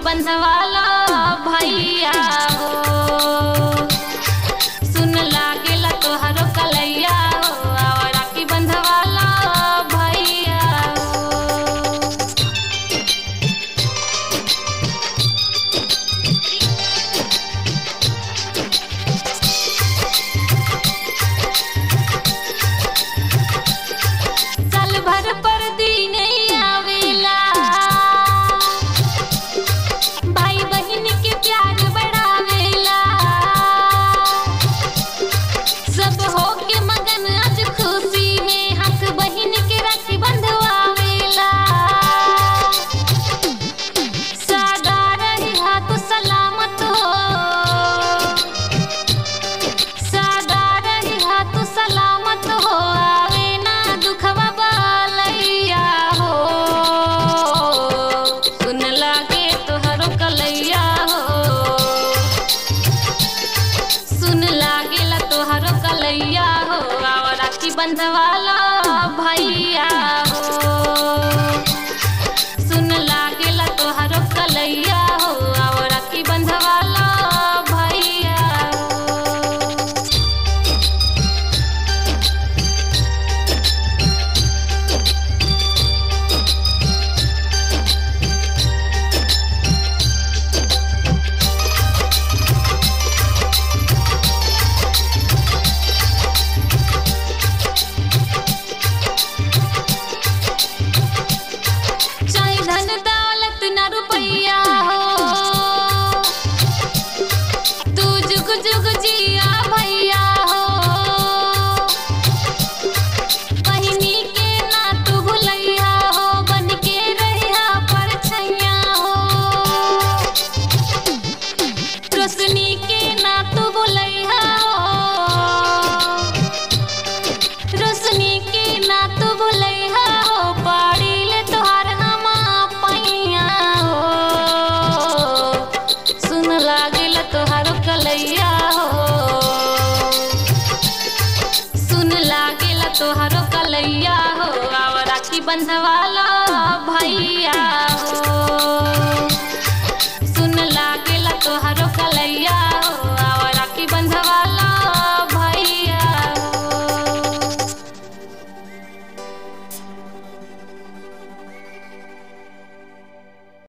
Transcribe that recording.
राखी बंधवाला ಬಂದವಾಲಾ राखी बंधवाला भैया हो।